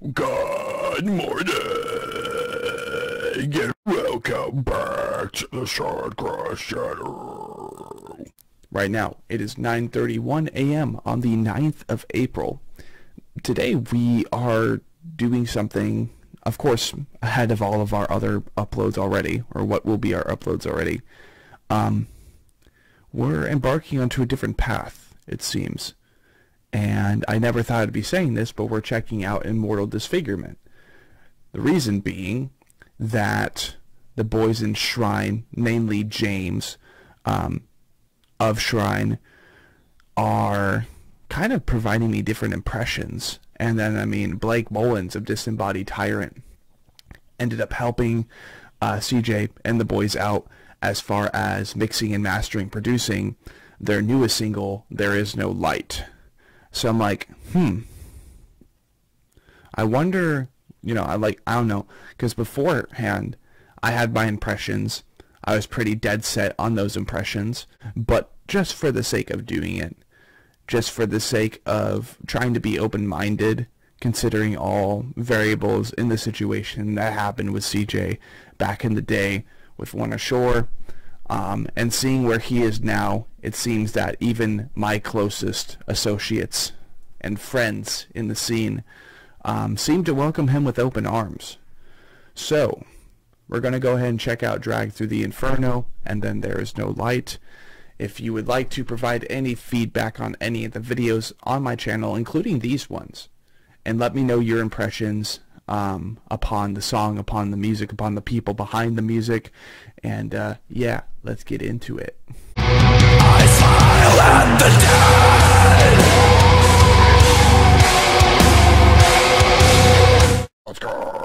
Good morning and welcome back to the Sean Cross Channel. Right now, it is 9.31 a.m. on the 9th of April. Today we are doing something, of course, ahead of all of our other uploads already, or what will be our uploads already. Um, we're embarking onto a different path, it seems. And I never thought I'd be saying this, but we're checking out Immortal Disfigurement. The reason being that the boys in Shrine, namely James um, of Shrine, are kind of providing me different impressions. And then, I mean, Blake Mullins of Disembodied Tyrant ended up helping uh, CJ and the boys out as far as mixing and mastering, producing their newest single, There Is No Light. So I'm like, hmm. I wonder, you know, I like, I don't know, because beforehand, I had my impressions. I was pretty dead set on those impressions, but just for the sake of doing it, just for the sake of trying to be open-minded, considering all variables in the situation that happened with CJ back in the day with Lorna Shore, um, and seeing where he is now, it seems that even my closest associates and friends in the scene um, seem to welcome him with open arms. So, we're going to go ahead and check out Dragged Through the Inferno, and then There Is No Light. If you would like to provide any feedback on any of the videos on my channel, including these ones, and let me know your impressions um, upon the song, upon the music, upon the people behind the music. And uh, yeah, let's get into it. Let's go.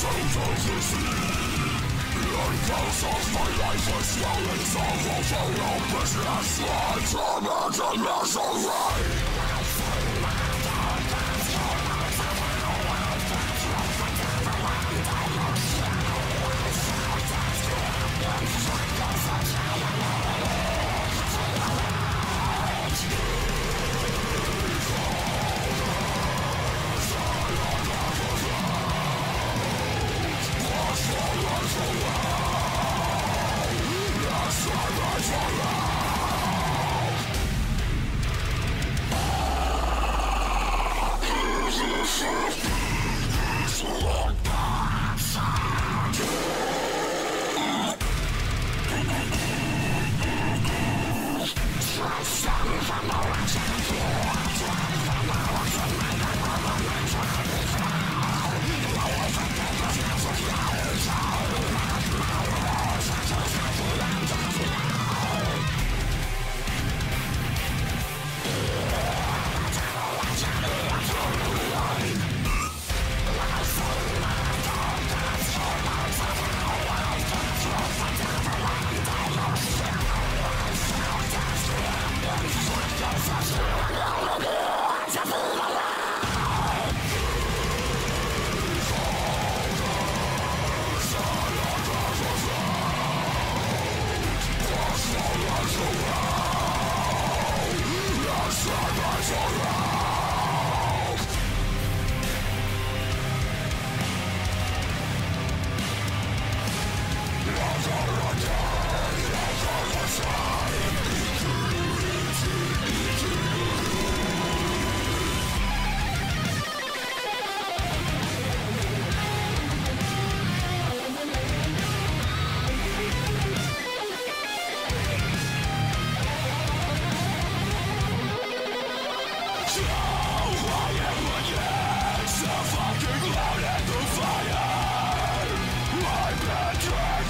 sounds of the sea And close off my life as well It's all over, no business Lights are meant misery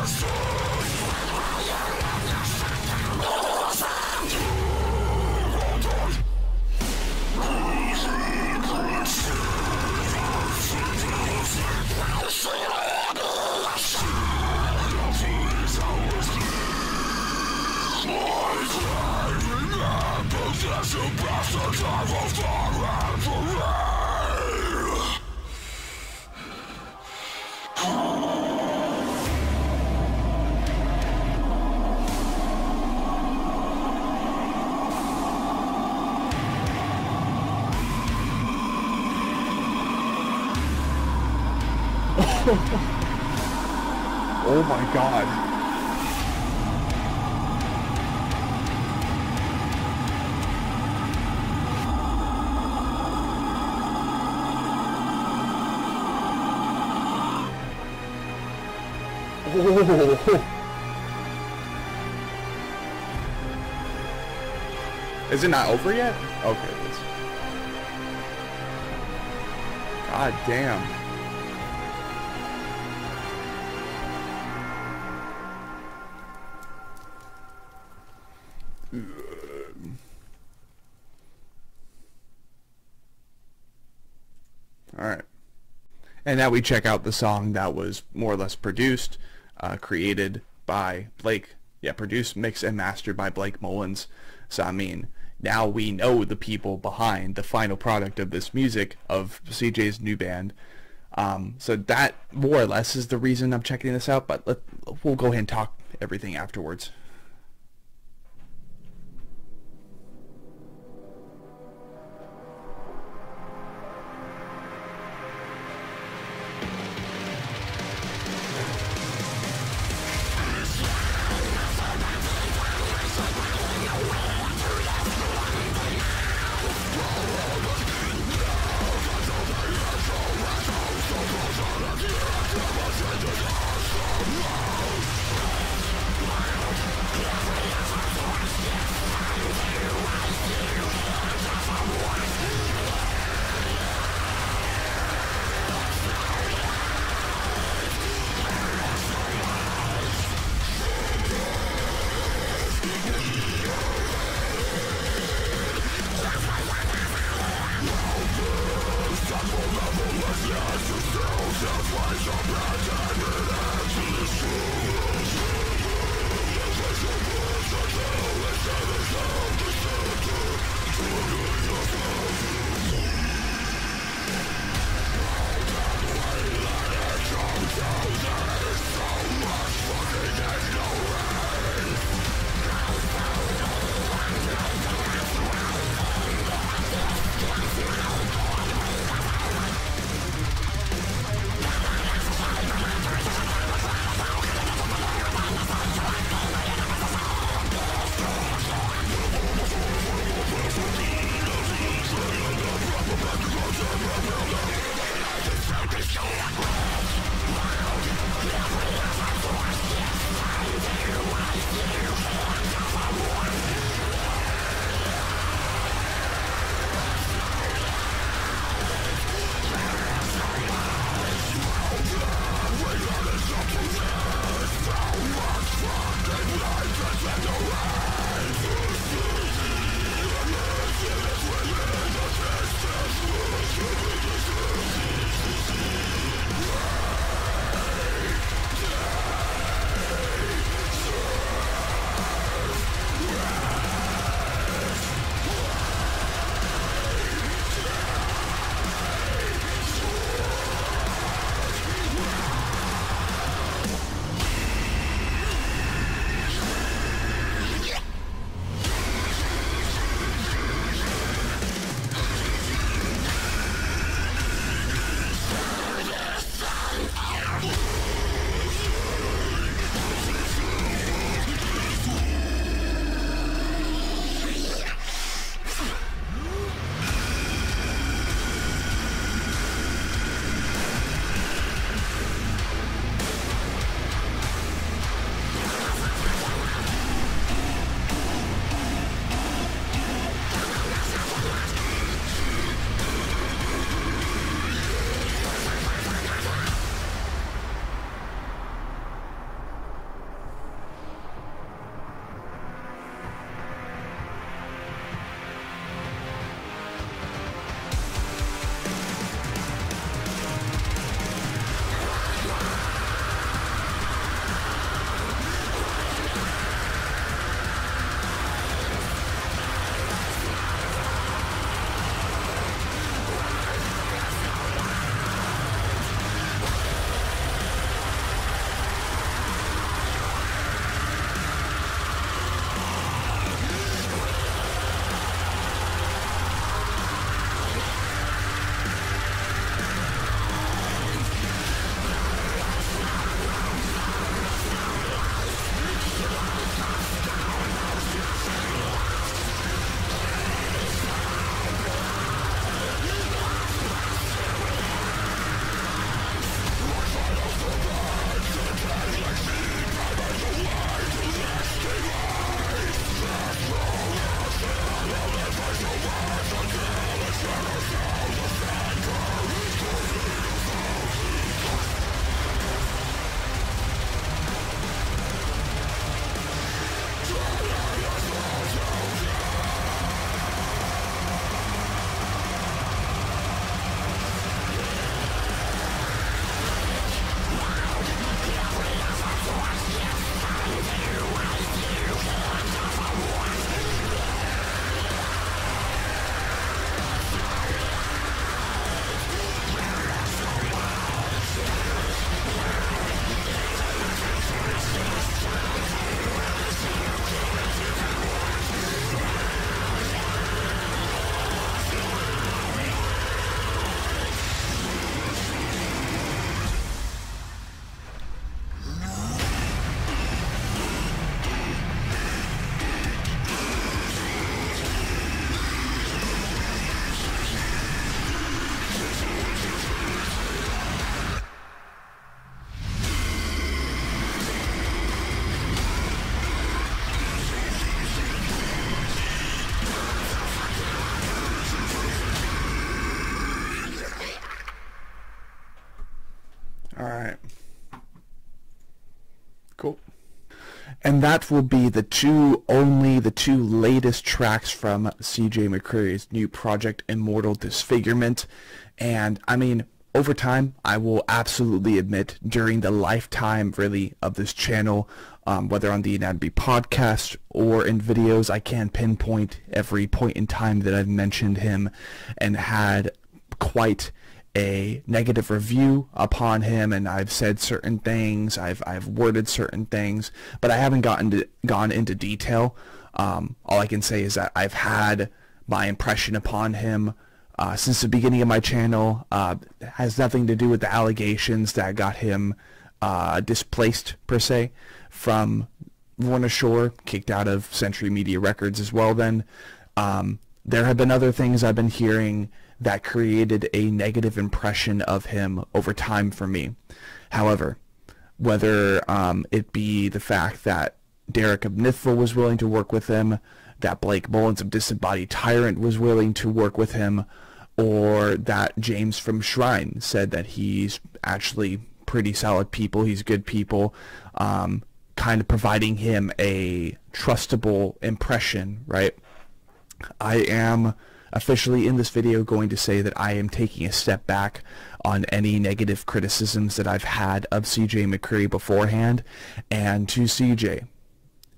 Let's go. Oh my god. Oh. Is it not over yet? Okay, it is. God damn. And now we check out the song that was more or less produced, uh, created by Blake. Yeah, produced, mixed, and mastered by Blake Mullins. So, I mean, now we know the people behind the final product of this music of CJ's new band. Um, so that more or less is the reason I'm checking this out, but let, we'll go ahead and talk everything afterwards. And that will be the two, only the two latest tracks from CJ McCreery's new project, Immortal Disfigurement. And I mean, over time, I will absolutely admit during the lifetime really of this channel, um, whether on the Anatomy podcast or in videos, I can pinpoint every point in time that I've mentioned him and had quite a negative review upon him and I've said certain things, I've I've worded certain things, but I haven't gotten to, gone into detail. Um, all I can say is that I've had my impression upon him uh, since the beginning of my channel. Uh, has nothing to do with the allegations that got him uh, displaced per se from Lorna Shore, kicked out of Century Media Records as well. Then um, there have been other things I've been hearing that created a negative impression of him over time for me. However, whether um, it be the fact that Derek Mythful was willing to work with him, that Blake Mullins of Disembodied Tyrant was willing to work with him, or that James from Shrine said that he's actually pretty solid people, he's good people, um, kind of providing him a trustable impression, right? I am officially in this video going to say that I am taking a step back on any negative criticisms that I've had of CJ McCreery beforehand. And to CJ,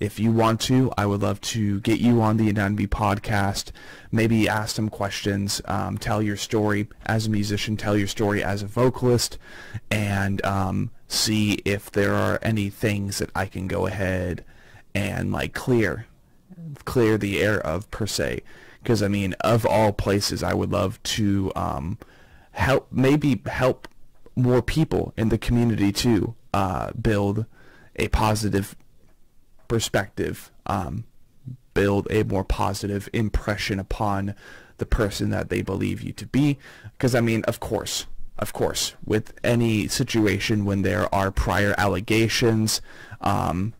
if you want to, I would love to get you on the Anatomy podcast, maybe ask some questions, um, tell your story as a musician, tell your story as a vocalist, and um, see if there are any things that I can go ahead and like clear, clear the air of per se. Because I mean, of all places, I would love to um, help, maybe help more people in the community to uh, build a positive perspective, um, build a more positive impression upon the person that they believe you to be. Because, I mean, of course, of course, with any situation when there are prior allegations, um,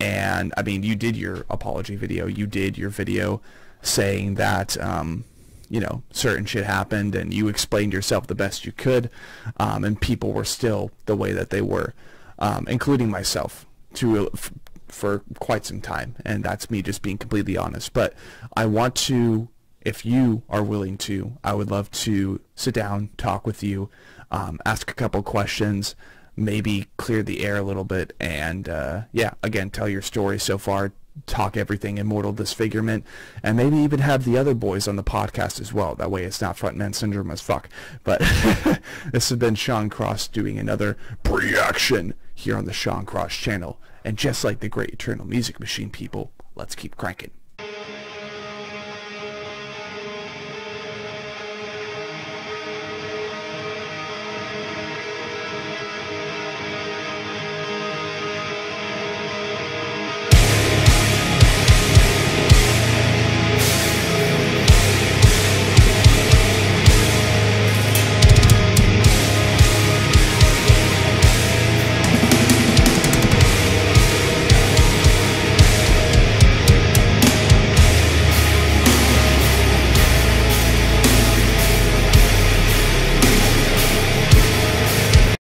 and, I mean, you did your apology video, you did your video saying that, um, you know, certain shit happened and you explained yourself the best you could, um, and people were still the way that they were, um, including myself, to for quite some time, and that's me just being completely honest. But I want to, if you are willing to, I would love to sit down, talk with you, um, ask a couple questions, maybe clear the air a little bit, and uh, yeah, again, tell your story so far, talk everything Immortal Disfigurement, and maybe even have the other boys on the podcast as well. That way it's not frontman syndrome as fuck. But this has been Sean Cross doing another reaction here on the Sean Cross channel. And just like the great Eternal Music Machine people, let's keep cranking.